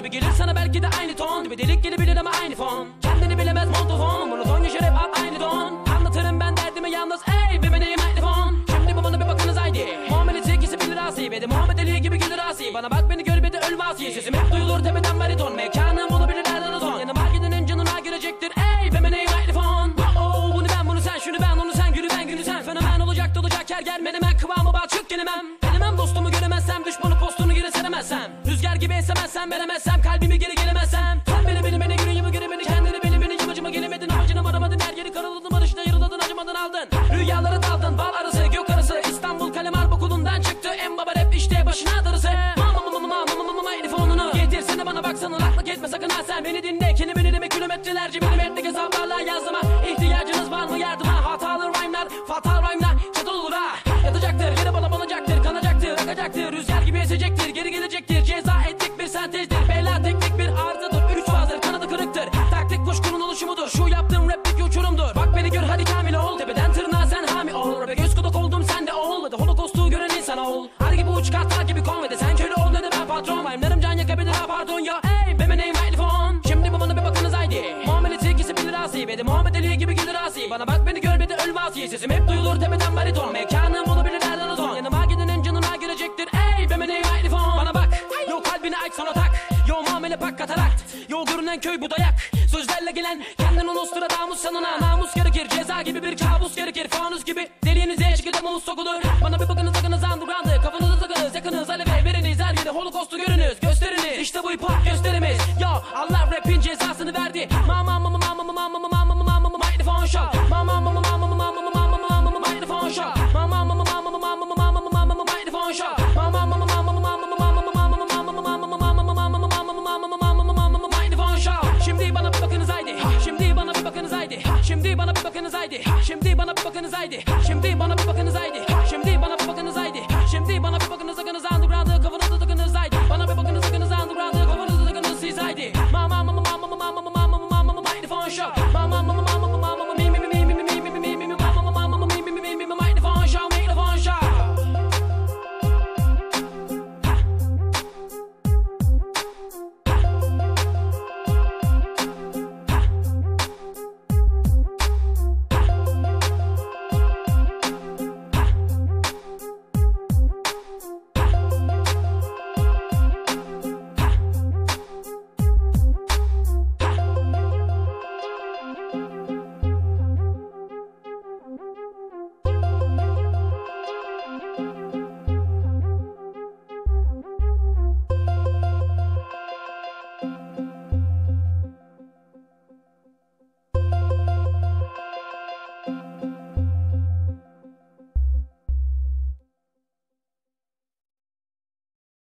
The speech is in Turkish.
gibi gelir sana belki de aynı ton Gibi. Delik gibi bilir ama aynı fon. Kendini bilemez montofon. Monoton yaşar hep at aynı don. Anlatırım ben derdimi yalnız ey bir meneyim mikrofon Şimdi bu bana bir bakınız haydi. Muhammed'in ikisi bilir asi Ve de. Muhammed Ali gibi gelir asi. Bana bak beni gör bir de ölme asi Sesim hep duyulur tepeden bariton. Mekanım bunu bilir nereden ton Yanıma gidenin canına girecektir ey bir meneyim mikrofon Oh bunu ben bunu sen şunu ben onu sen gülü ben günü sen. Fenomen olacak dolacak her yer menemen kıvamı balçık gelemem. Gelemem dostumu göremezsem düşmanı postunu geri seremezsem Esemezsem veremezsem kalbimi geri gelemezsem. Sen beni beni beni yüreğimi göre beni kendini beni beni yamacıma gelemedin amacına varamadın her yeri karaladın barışta yarıladın acımadın aldın. Rüyalara daldın bal arası gök arası. İstanbul kalem harp çıktı en baba rap işte başına darısı. Mama mama mama mama mama mama telefonunu Getirsene bana baksana laklık etme sakın ha sen. Beni dinle Kelimeni demek kilometrelerce milimetrelik hesaplarla yazdıma gibi uç kartal gibi konvede Sen köle ol ne de ben patron Rhyme'larım can yakabilir ha pardon ya Ey be name mikrofon Şimdi bu bana bir bakınız haydi. Muhammed'in ikisi bilir asi de Muhammed Ali gibi gelir asi Bana bak beni gör bir de ölme asi Sesim hep duyulur tepeden bariton. Mekanım bunu bilir nereden o Yanıma gidenin canına girecektir. Ey be name mikrofon Bana bak Yo kalbini aç sana tak. Yo muamele pak katarakt Yo görünen köy bu dayak. Sözlerle gelen kendin Nostradamus sanına. Namus gerekir ceza gibi bir kabus gerekir. Fanus gibi deliğinize çıkıda muz sokulur Bana bir bakınız İşte bu hip gösterimiz Yo Allah rapin cezasını verdi Mama mama mama mama mama mama mama mama show Mama mama